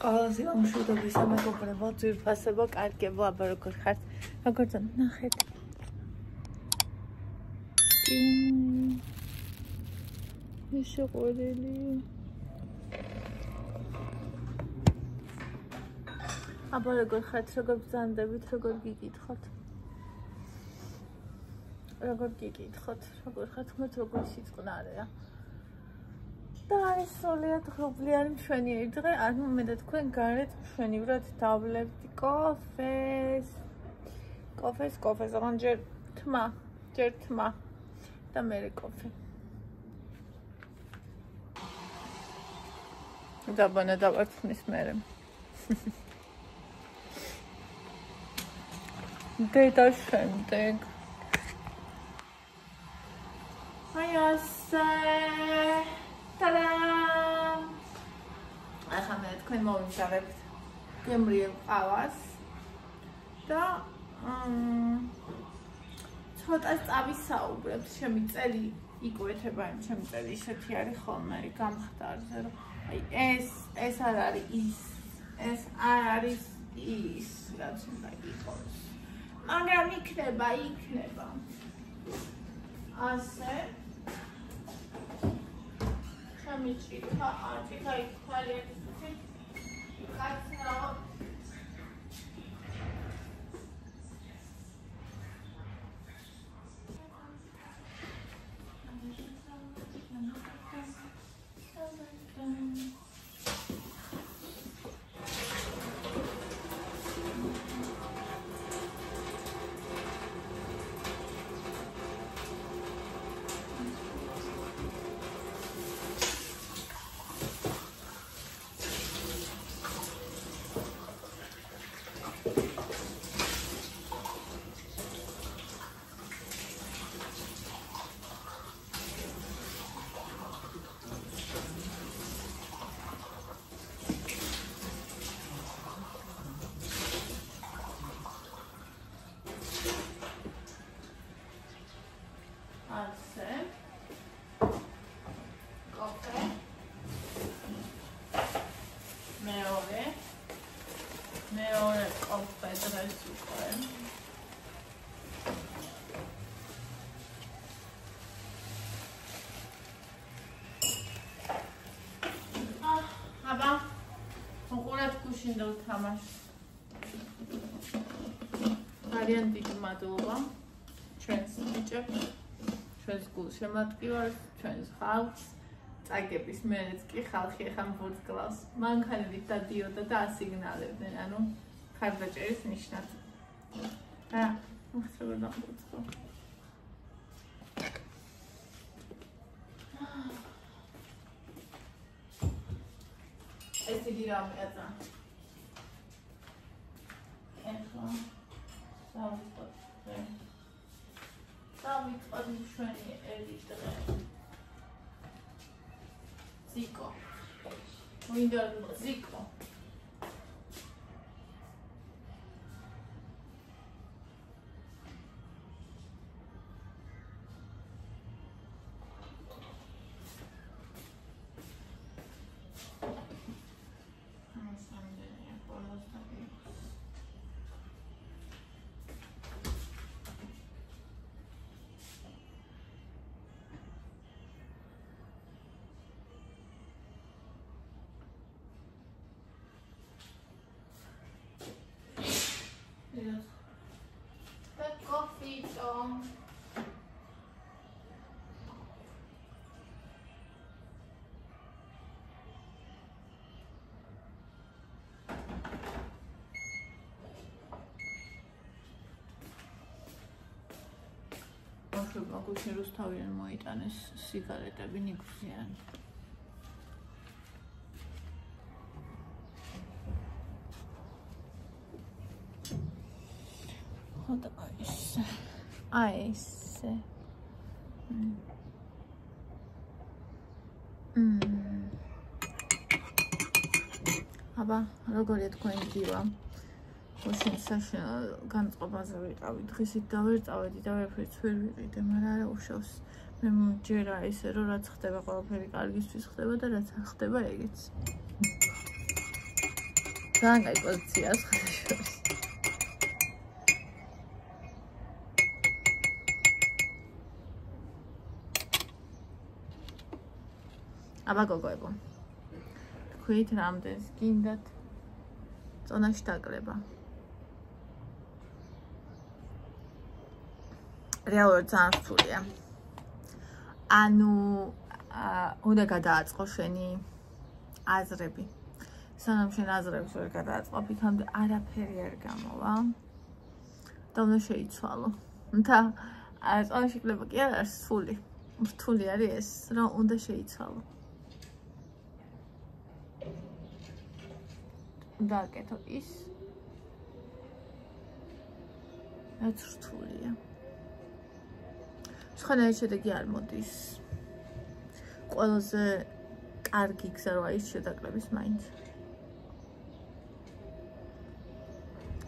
ყველაზე ამშვიდობისა მეგობრებო, ძვირფასებო, კარგებო, აბა როგორ ხართ? როგორ ძან ნახეთ. ის შეყვერილი. აბა როგორ ხართ? როგორ ბრძანდებით? როგორ გიკითხოთ? როგორ გიკითხოთ? როგორ ხართ? მე როგორ სიწყნარეა? და ეს სულიად ღრუბლიანი მშვენიერი დღე, ანუ მე და თქვენ გარეთ მშვენივრად დავლებთ კოფეს. კოფეს, კოფეს, ან ჯერ თმა, ჯერ თმა და მე კოფე. და ბანა დავარცხნის მერე. დედა შემდეგ. აი ასე ტადამ! ახლა მე თქვენ მოვიმზადებთ გემრიელ ყავას და ცოტა წავისაუბრებ, ჩემი წელი იკვეთება, იმ ჩემი წელი ისეთი არის ხოლმე, გამხდარზე, რომ აი ეს ეს არ არის ის, ეს არ არის ის, რაც უნდა იყოს. მაგრამ იქნება, იქნება. ასე ჩამიჭიქა, ჭიქა იქ ხალხი კაცნაო გუშინდა ვთამაშ. ძალიან დიდი მადლობა ჩვენს ბიჭებს, ჩვენს გულს შემატკივარს, ჩვენს ხალხს. წაგების მეც კი ხალხი ახლა მოვწკლავს. მანქანებით დადიოდა და ასიგნალებდნენ, ანუ ხარდაჭერის ნიშნად. და მოხდება და მოწყო. ეს დიდი რამეა და ახლა დავიწყოთ დავიწყოთ ჩვენი ერთი დღე ზიკო მინდა ზიკო ბავშვებმა გუშინ რუსთავიდან მოიტანეს სიგარეტები ნიგვზიანი. ხოდა ის აი ეს აბა როგორია თქვენი ძივა? უშენ საშენ განწყობაზე ვიყავი დღისით დავერწავედი და ვერაფერს ვერ ვიყიდე მაგრამ არა უშავს. მე ჯერა ისე რომ რაც ხდება ყველაფერი კარგისთვის ხდება და რაც არ ხდება ეგეც. ძალიან კაი პოზიცია ხაშორის. აბა გოგოებო. თქვით რამდენს გინდათ წონაში დაკლება? რეალურად ძალიან რთულია. ანუ უნდა გადააწყო შენი აზრები. სანამ შენ აზრებს ვერ გადააწყობ, იქამდე არაფერი არ გამოვა. და უნდა შეიცვალო. და წონაში კლება კი არ არის სული. რთული არის ეს, რომ უნდა შეიცვალო. და კეთო ის რაც რთულია. სხვანაირი შედეგი არ მოდის. ყველაზე კარგი გზა რა ის შედაკლების მაინც.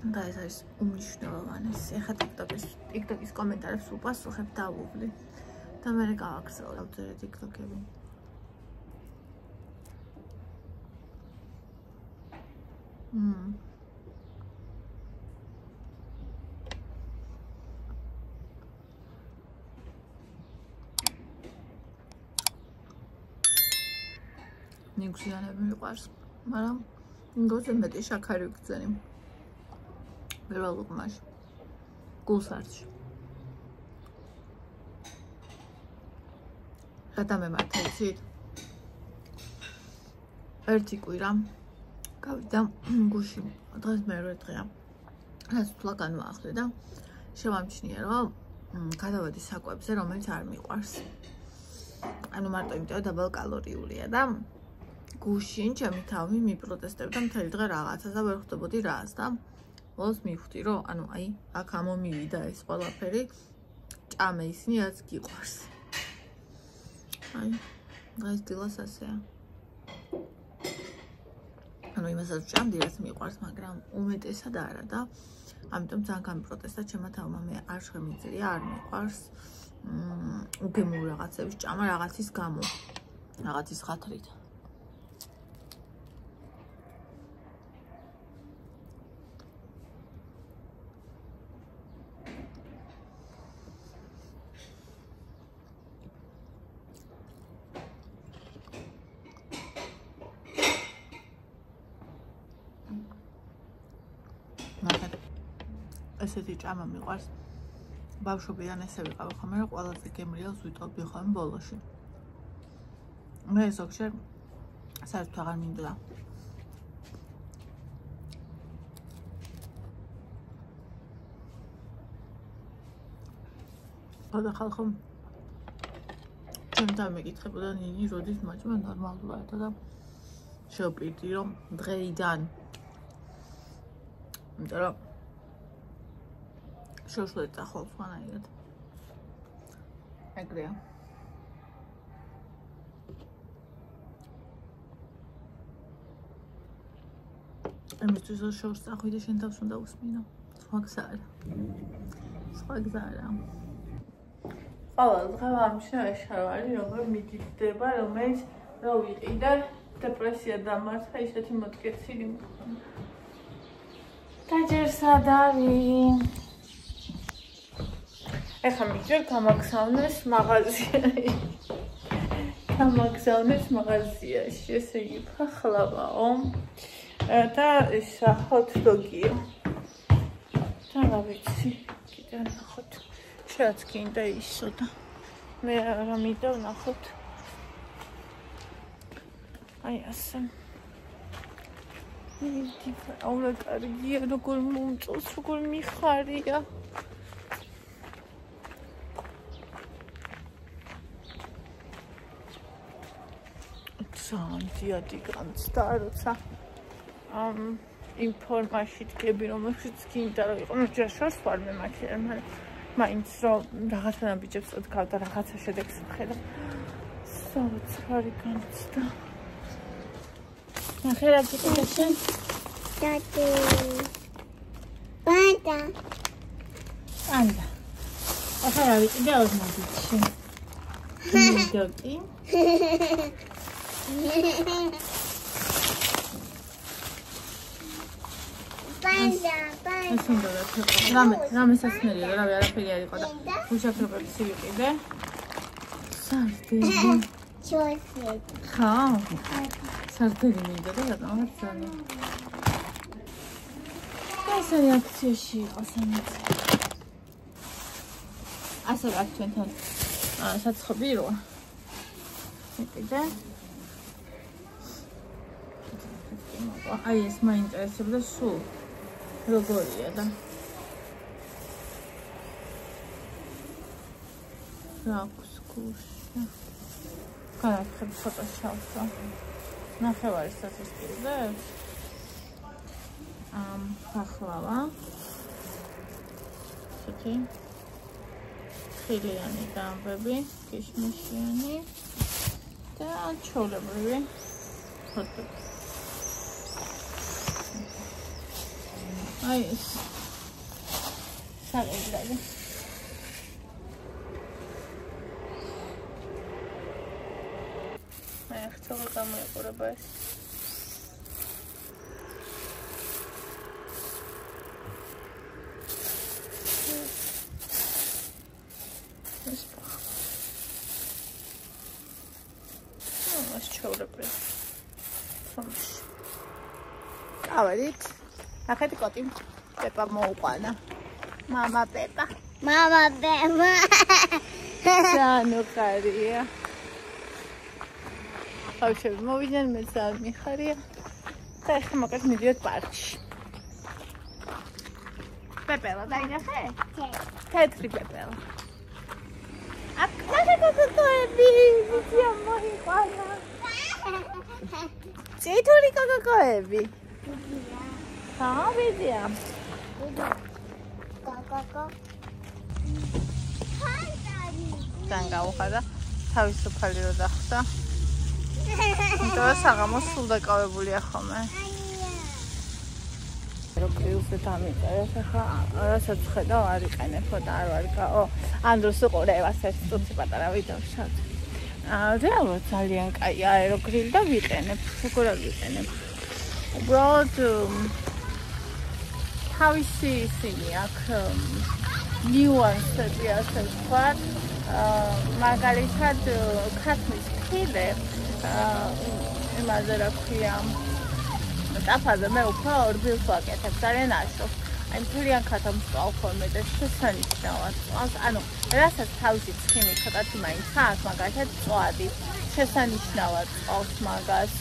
და ეს არის უმნიშვნელოვანესი. ეხლა TikTok-ის TikTok-ის კომენტარებს უპასუხებ და ვუბლი. და მე გავაქცევ დავწერე TikTok-ები. მმ ნიგზიანები მიყვარს, მაგრამ ინგოზე მეტი შაქარი ვგზენი. პირველ უყმაში. გულსარჩი. რათა მე მართა იცით? ერთი კვირა გავიდა გუში. დღეს მეორე დღეა. რაც თლაგან ვახლე და შევამჩნია რომ გადავედი საკვებზე, რომელიც არ მიყვარს. ანუ მარტო იმიტომ დაბალ კალორიულია და გუშინ ჩემი თავი მიპროტესტებდა მთელი დღე რაღაცა და ვერ ხვდებოდი რას და ბოლოს მივხვდი რომ ანუ აი აქ ამომივიდა ეს ყველაფერი ჭამე ისინი რაც გიყვარს აი დღეს დილას ასეა ანუ იმასაც ჭამდი რაც მიყვარს მაგრამ უმეტესად არა და ამიტომ ძალიან გამიპროტესტა ჩემმა თავმა მე არ შემიძლია არ მიყვარს. უგემურ რაღაცების ჭამა რაღაცის გამო რაღაცის ხათრით ესეთი ჭამა მიყვარს. ბავშვობიდან ესე ვიყავ ხოლმე, რომ ყველაზე გემრიელს ვიტოვდი ხოლმე ბოლოში. მე ზოგჯერ საერთოდ აღარ მინდოდა. და ხალხო ჩვენ და მეკითხებოდა ნინი როდის მაჭმა ნორმალურია და შევპირდი რომ დღეიდან იმიტომ რომ შოშლეთ ახალ ფანაირად ეგრეა ამისთვის რომ შორს ახვიდე შენ თავს უნდა უსმინო. სხვა გზა არა სხვა გზა არა ყოველ დღე ამში ეშავალი როგორ მიდიდება რომელიც რო ვიყიდე დეპრესია დამარცხა ისეთი მოტკეცილი დაჯერსად არის ეხლა მიჯერ გამაგზავნეს მაღაზიაში. გამაგზავნეს მაღაზიაში, ესე იგი, ფახლავაო. და ეს ჰოთ-დოგიო. და რა ვიცი, კიდე ნახოთ. შეაც კიდე ისო და მე რა მიდევ ნახოთ. აი ასე. მიდი, აულა კარგია, როგორ მომწონს, როგორ მიხარია. სანტიადი განცდა როცა ამ ინფორმაცია დგები რომელშიც გინდა რომ იყო ჯაშოს ვარ მე მაქე მაინც რომ რაღაცა ბიჭებს ოდქავ და რაღაცა შედეგს ვხედა. საოცარი განცდა. ნახე რა გიქნა შენ. დადე პანდა პანდა ახლა რა ვიცი და შენ. მიდოკი ეს უნდა და რამე, რამე სასმელია, რავი, არაფერი არ იყო და უშაქრობებს იყიდე. სარდელი. ჩოთი. ხა? სარდელი მინდა და რატომ არ ძანი? ეს არის აქციაში იყო სამიც. ასე რა ჩვენთან საცხობი როა. იყიდე. აი ეს მაინტერესებდა სულ. როგორია და? რაკს კუშა კარაქებ ფოტოშოპსა ნახევარი საათის პირზე ამ ფახლავა. ცოტი. ხილიანი დამბები კიშმიშიანი და ჩოლებრივი ფოტოები აი ეს საღებლები მე ხცოლა გამოიყურება ეს ეს პახ. აა, შეურებრი. სამში. ავედით. ნახეთ კოტი პეპა მოუყვანა мама პეპა мама პეპა სანუ ხარია ბავშვი მოვიდნენ მე ძალიან მიხარია და ახლა მოკეთ მიდიოთ პარკში პეპელა დაინახე თეთრი პეპელა აქ ნახე კოკოები ვიძია მოიყვანა ციტური კოკოები ხა ვიდია კაკაკა თან გავუხადა თავისუფალი რო დახტა და საღამოს სულ დაკავებულია ხოლმე. რო კრიუსე დამიწერეს ახლა რასაც ხედავ არ იყენებო და არ ვარ გაო. ამ დროს უყურებას ეს წუთი პატარა ვიდეო შევთ აა რეალურად ძალიან კაია აეროგრილი და ვიყენებ როგორ ვიყენებ? უბრალოდ თავისი ისინი აქ ნიუანსები ასე ვთქვათ. მაგალითად ქათმის ფილე იმაზე რა ქვია ტაფაზე მე უფრო ორბილს ვაკეთებ ძალიან აშო. აი მთლიან ქათამს ყავ ხოლმე და შესანიშნავად ყავს ანუ რასაც თავისი ცხიმი ცოტათი მაინც ხარ მაგალითად წვადი. შესანიშნავად ყავს მაგას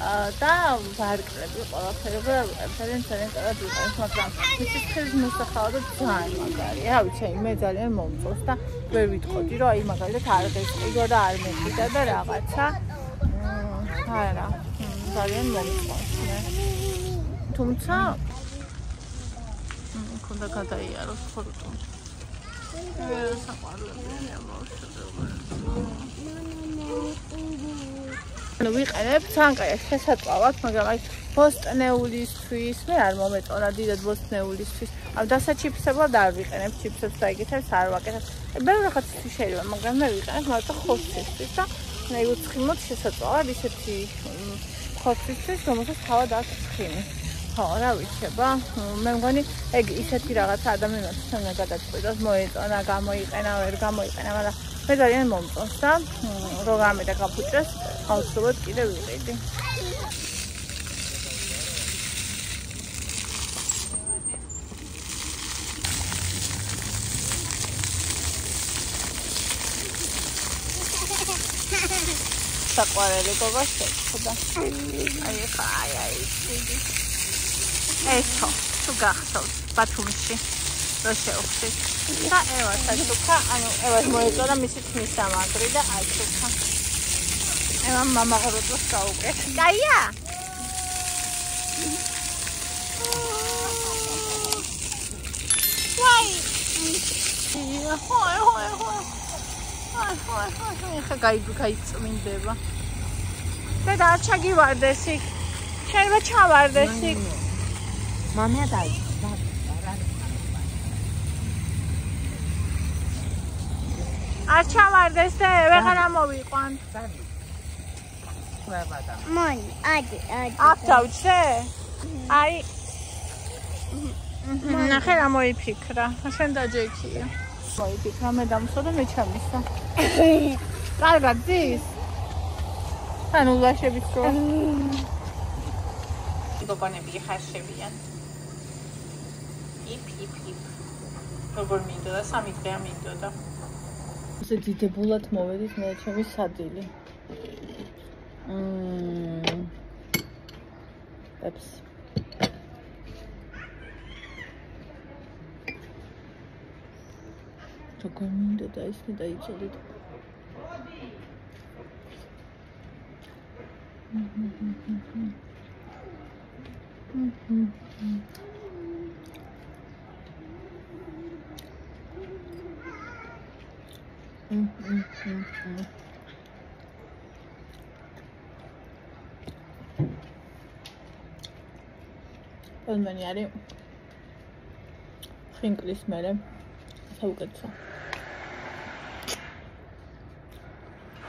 და ვარკრები ყველაფერი ძალიან ძალიან კარგად ვიყავს მაგრამ ის ხელის მოსახავად ძალიან მაგარია რა ვიცი მე ძალიან მომწონს და ვერ ვიტყოდი რომ აი მაგალითად არ გეწყიდო და არ მეყიდა და რაღაცა. არა ძალიან მომწონს მე თუმცა მქონდა გადაიაროს ხოლმე ვერ საყვარლებია ბავშვები ანუ ვიყენებ ძალიან კაია შესაძლოა მაგრამ აი ბოსტნეულისთვის მე არ მომეწონა დიდად ბოსტნეულისთვის. ამ დასაჩიფსებლად არ ვიყენებ ჩიფსებს და იგითებს არ ვაკეთებ. მე რაღაცა შეიძლება მაგრამ მე ვიყენებ მარტო ხორცისთვის და მე უცხიმოთ შესაძლოა ისეთი ხორცისთვის რომელსაც თავად აქვს ცხიმი ხო რა ვიცება. მე მგონი ეგ ისეთი რაღაცა ადამიანებს თან გადაწყვეტოს მოეწონა გამოიყენა ვერ გამოიყენა მაგრამ მე ძალიან მომწონს და როგამე და კაპუჭეს აუცილებლად კიდე ვიყიდი. საყვარელი გოგო შეხვდა. აი ხა აი აი ისიდი. ესო, თუ გახსოვთ ბათუმში. რო შევხვდით. და ევა საჩუქა, ანუ ევას მოეწონა მისი თმის სამაგრი და აჩუქა. ემა мама ღრუწოს გაუკე. კაია? ვაი. ია, ჰოე, ჰოე, ჰოე. აი, ჰოე, ჰოე, ხა გაი გაიწმინდება. და და ჩაგივარდესი. შეიძლება ჩავარდესი. მამია დაი. არ ჩავარდეს და ვეღარ ამოვიყვან. დაი. ხმება და. მოი, ადი, ადი. აქ ჩავჩე? აი. ნახე რა მოიფიქრა. შენ და ჯექია. მოიფიქრა მე დამსო და მე ჩამისა. კარგად ძის. ანუ ლაშების რო. გოგონები ხარშებიან. იფ იფ იფ. როგორ მინდოდა სამი დღეა მინდოდა. ესე დიდებულად მოვედით მე ჩემი სადილი. მმ. პეპს. როგორ მინდოდა ისე დაიწოდეთ. ყველმენი არის? ხინკლის მერე. საუკეთესო.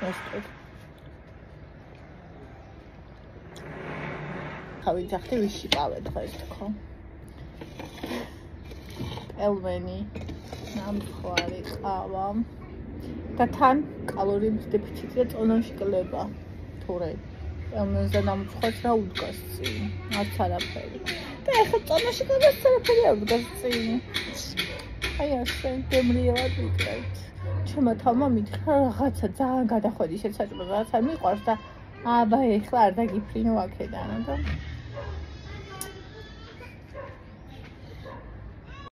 მოსწრებ თავი ძახტი ვიშიკავე დღეს თქო? პელმენი ნამხვარი ყავა. და თან კალორიების დეფიციტი და წონაში კლება თორე პელმენზე ნამხვარს რა უდგას წინ? არც არაფერი და ეხლა წონაში კლებას არაფერი არ უდგას წინ. აი ასე გემრიელად ვიკრეთ ჩემო თავმა მითხრა რაღაცა ძალიან გადახვედი შეცაჭრო რაღაცა მიყვარს და აბა ეხლა არ დაგიფრინო აქედან და